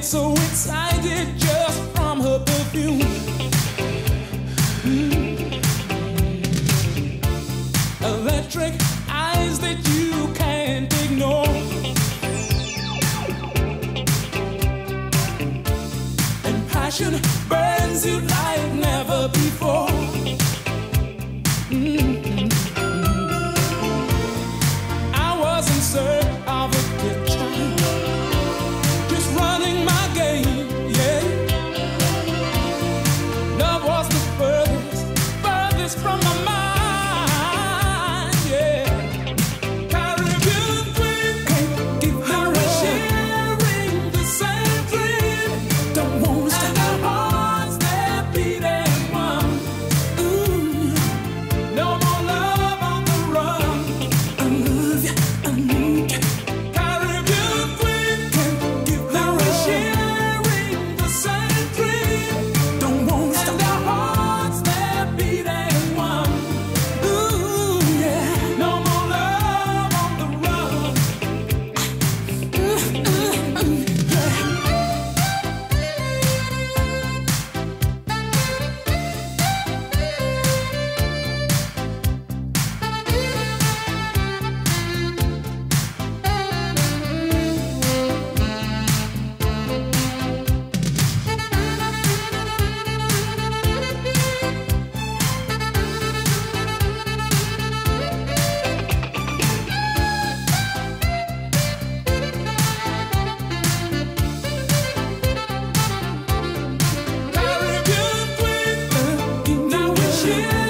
get so excited just from her perfume. Mm. Electric eyes that you can't ignore. And passion burns you like never before. you.